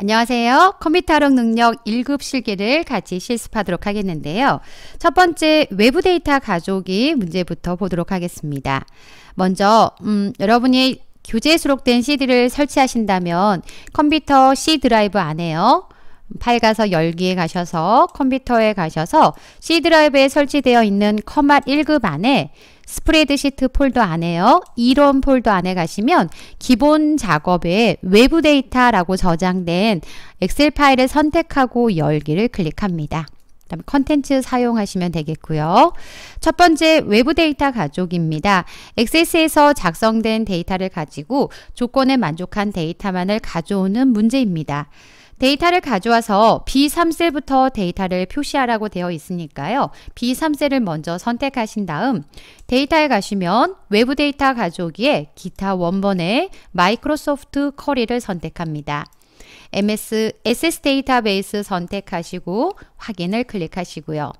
안녕하세요. 컴퓨터 활용 능력 1급 실기를 같이 실습하도록 하겠는데요. 첫 번째 외부 데이터 가져오기 문제부터 보도록 하겠습니다. 먼저 음, 여러분이 교재에 수록된 CD를 설치하신다면 컴퓨터 C 드라이브 안에요. 파일 가서 열기에 가셔서 컴퓨터에 가셔서 C 드라이브에 설치되어 있는 컴활 1급 안에 스프레드시트 폴더 안에요. 이론 폴더 안에 가시면 기본 작업에 외부 데이터라고 저장된 엑셀 파일을 선택하고 열기를 클릭합니다. 그다음에 컨텐츠 사용하시면 되겠고요. 첫 번째 외부 데이터 가져오기입니다. 엑세스에서 작성된 데이터를 가지고 조건에 만족한 데이터만을 가져오는 문제입니다. 데이터를 가져와서 B3셀부터 데이터를 표시하라고 되어 있으니까요. B3셀을 먼저 선택하신 다음 데이터에 가시면 외부 데이터 가져오기에 기타 원본의 마이크로소프트 Query를 선택합니다. MS Access 데이터베이스 선택하시고 확인을 클릭하시고요.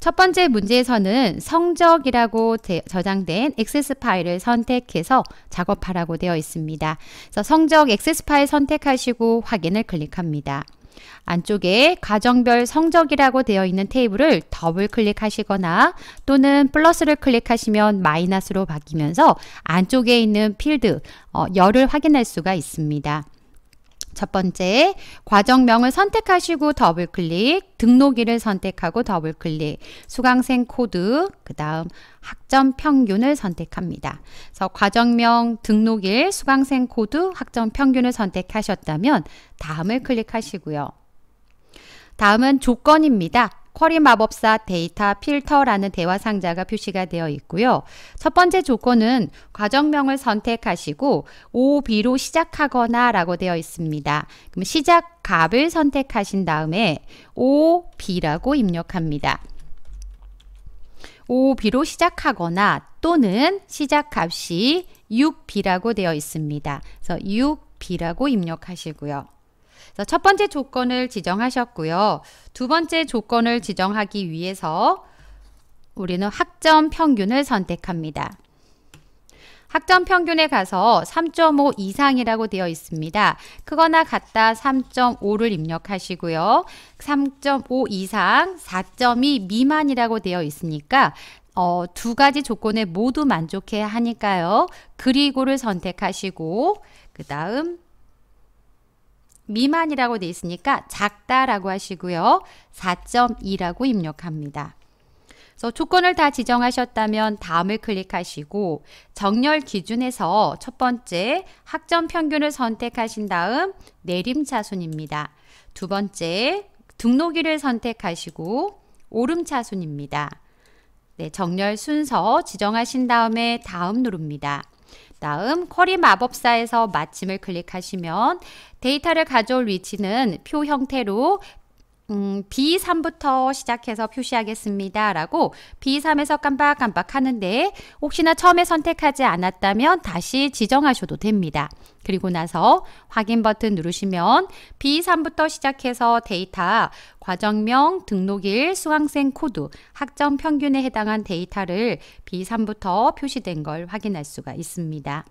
첫 번째 문제에서는 성적이라고 저장된 액세스 파일을 선택해서 작업하라고 되어 있습니다. 그래서 성적 액세스 파일 선택하시고 확인을 클릭합니다. 안쪽에 과정별 성적이라고 되어 있는 테이블을 더블 클릭하시거나 또는 플러스를 클릭하시면 마이너스로 바뀌면서 안쪽에 있는 필드 어, 열을 확인할 수가 있습니다. 첫 번째, 과정명을 선택하시고 더블 클릭, 등록일을 선택하고 더블 클릭, 수강생 코드, 그 다음 학점 평균을 선택합니다. 그래서 과정명, 등록일, 수강생 코드, 학점 평균을 선택하셨다면 다음을 클릭하시고요. 다음은 조건입니다. 쿼리 마법사 데이터 필터라는 대화 상자가 표시가 되어 있고요. 첫 번째 조건은 과정명을 선택하시고 OB로 시작하거나 라고 되어 있습니다. 그럼 시작 값을 선택하신 다음에 OB라고 입력합니다. OB로 시작하거나 또는 시작 값이 6B라고 되어 있습니다. 그래서 6B라고 입력하시고요. 첫 번째 조건을 지정하셨고요. 두 번째 조건을 지정하기 위해서 우리는 학점 평균을 선택합니다. 학점 평균에 가서 3.5 이상이라고 되어 있습니다. 크거나 같다 3.5를 입력하시고요. 3.5 이상 4.2 미만이라고 되어 있으니까 어, 두 가지 조건에 모두 만족해야 하니까요. 그리고를 선택하시고 그 다음 미만이라고 되어 있으니까 작다라고 하시고요. 4.2라고 입력합니다. 그래서 조건을 다 지정하셨다면 다음을 클릭하시고 정렬 기준에서 첫 번째 학점 평균을 선택하신 다음 내림차순입니다. 두 번째 등록일을 선택하시고 오름차순입니다. 네, 정렬 순서 지정하신 다음에 다음 누릅니다. 다음 쿼리 마법사에서 마침을 클릭하시면 데이터를 가져올 위치는 표 형태로 음, B3부터 시작해서 표시하겠습니다. 라고 B3에서 깜빡깜빡 하는데 혹시나 처음에 선택하지 않았다면 다시 지정하셔도 됩니다. 그리고 나서 확인 버튼 누르시면 B3부터 시작해서 데이터, 과정명, 등록일, 수강생 코드, 학점 평균에 해당한 데이터를 B3부터 표시된 걸 확인할 수가 있습니다.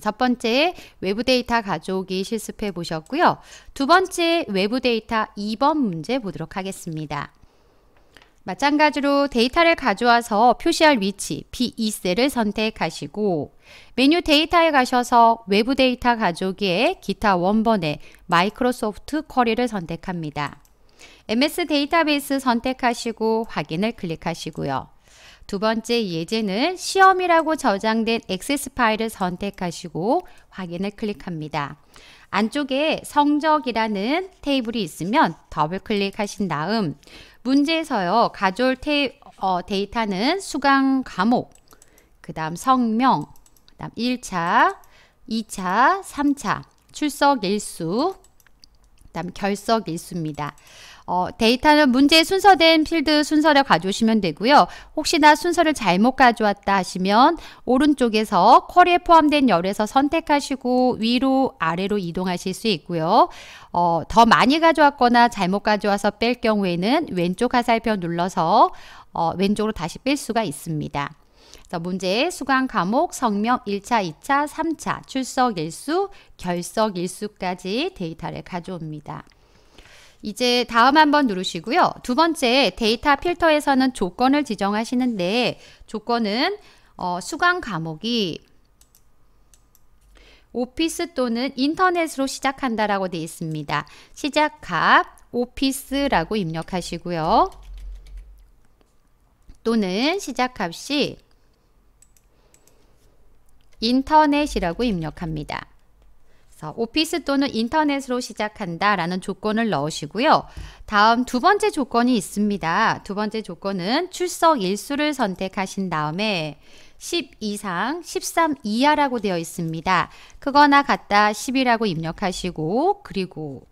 첫 번째 외부 데이터 가져오기 실습해 보셨고요. 두 번째 외부 데이터 2번 문제 보도록 하겠습니다. 마찬가지로 데이터를 가져와서 표시할 위치 B2셀을 선택하시고 메뉴 데이터에 가셔서 외부 데이터 가져오기에 기타 원본의 마이크로소프트 쿼리를 선택합니다. MS 데이터베이스 선택하시고 확인을 클릭하시고요. 두 번째 예제는 시험이라고 저장된 액세스 파일을 선택하시고 확인을 클릭합니다. 안쪽에 성적이라는 테이블이 있으면 더블 클릭하신 다음 문제에서요 가져올 테, 어, 데이터는 수강 과목 그 다음 성명 그 다음 1차 2차 3차 출석 일수 그 다음 결석 일수입니다. 어, 데이터는 문제 순서된 필드 순서를 가져오시면 되고요. 혹시나 순서를 잘못 가져왔다 하시면 오른쪽에서 쿼리에 포함된 열에서 선택하시고 위로 아래로 이동하실 수 있고요. 어, 더 많이 가져왔거나 잘못 가져와서 뺄 경우에는 왼쪽 화살표 눌러서 어, 왼쪽으로 다시 뺄 수가 있습니다. 문제 수강 과목 성명 1차, 2차, 3차 출석 일수, 결석 일수까지 데이터를 가져옵니다. 이제 다음 한번 누르시고요. 두 번째 데이터 필터에서는 조건을 지정하시는데 조건은 어, 수강 과목이 오피스 또는 인터넷으로 시작한다라고 되어 있습니다. 시작값 오피스라고 입력하시고요. 또는 시작값이 인터넷이라고 입력합니다. 오피스 또는 인터넷으로 시작한다 라는 조건을 넣으시고요. 다음 두 번째 조건이 있습니다. 두 번째 조건은 출석 일수를 선택하신 다음에 10 이상 13 이하라고 되어 있습니다. 크거나 같다 10이라고 입력하시고 그리고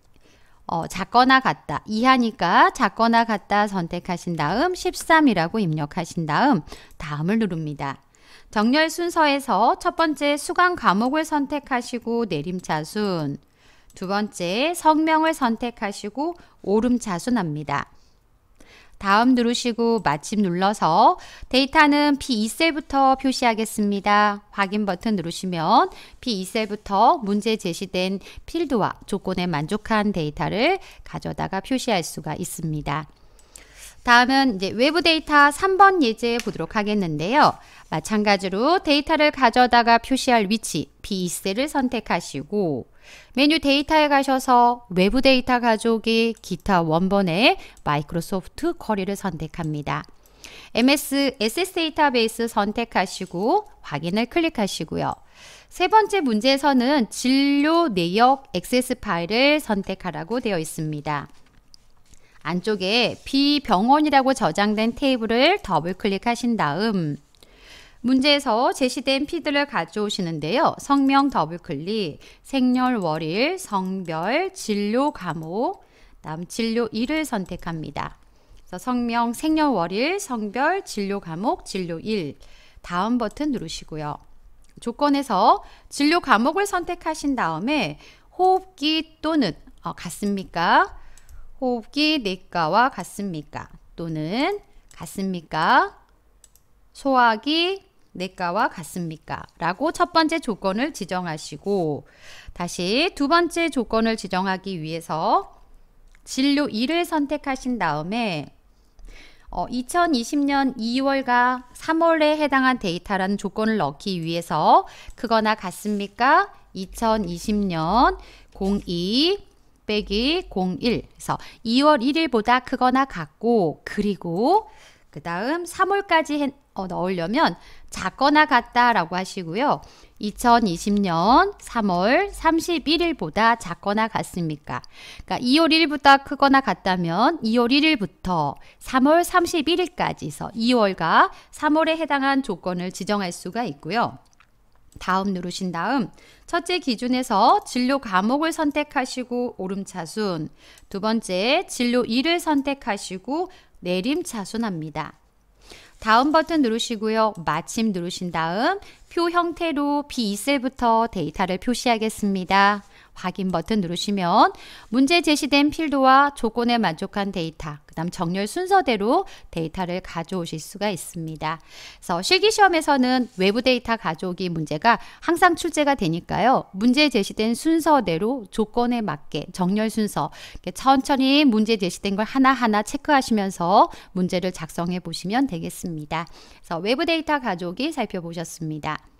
어, 작거나 같다 이하니까 작거나 같다 선택하신 다음 13이라고 입력하신 다음 다음을 누릅니다. 정렬 순서에서 첫 번째 수강 과목을 선택하시고 내림차순, 두 번째 성명을 선택하시고 오름차순합니다. 다음 누르시고 마침 눌러서 데이터는 P2셀부터 표시하겠습니다. 확인 버튼 누르시면 P2셀부터 문제 제시된 필드와 조건에 만족한 데이터를 가져다가 표시할 수가 있습니다. 다음은 이제 외부 데이터 3번 예제 보도록 하겠는데요. 마찬가지로 데이터를 가져다가 표시할 위치 B2셀을 선택하시고 메뉴 데이터에 가셔서 외부 데이터 가져오기 기타 원본의 마이크로소프트 쿼리를 선택합니다. MS 액세스 데이터베이스 선택하시고 확인을 클릭하시고요. 세 번째 문제에서는 진료 내역 액세스 파일을 선택하라고 되어 있습니다. 안쪽에 비병원이라고 저장된 테이블을 더블 클릭하신 다음 문제에서 제시된 필드를 가져오시는데요. 성명 더블 클릭, 생년 월일, 성별, 진료 과목, 다음 진료 일을 선택합니다. 성명, 생년 월일, 성별, 진료 과목, 진료 일 다음 버튼 누르시고요. 조건에서 진료 과목을 선택하신 다음에 호흡기 또는 어, 같습니까? 호흡기 내과와 같습니까? 또는 같습니까? 소화기 내과와 같습니까? 라고 첫 번째 조건을 지정하시고 다시 두 번째 조건을 지정하기 위해서 진료일을 선택하신 다음에 어, 2020년 2월과 3월에 해당한 데이터라는 조건을 넣기 위해서 그거나 같습니까? 2020년 02 빼기 01 그래서 2월 1일보다 크거나 같고 그리고 그 다음 3월까지 어, 넣으려면 작거나 같다라고 하시고요. 2020년 3월 31일보다 작거나 같습니까? 그러니까 2월 1일부터 크거나 같다면 2월 1일부터 3월 31일까지서 2월과 3월에 해당한 조건을 지정할 수가 있고요. 다음 누르신 다음 첫째 기준에서 진료 과목을 선택하시고 오름차순 두 번째 진료일을 선택하시고 내림차순합니다. 다음 버튼 누르시고요. 마침 누르신 다음 표 형태로 B2셀부터 데이터를 표시하겠습니다. 확인 버튼 누르시면 문제 제시된 필드와 조건에 만족한 데이터, 그 다음 정렬 순서대로 데이터를 가져오실 수가 있습니다. 그래서 실기시험에서는 외부 데이터 가져오기 문제가 항상 출제가 되니까요. 문제 제시된 순서대로 조건에 맞게 정렬 순서 천천히 문제 제시된 걸 하나하나 체크하시면서 문제를 작성해 보시면 되겠습니다. 그래서 외부 데이터 가져오기 살펴보셨습니다.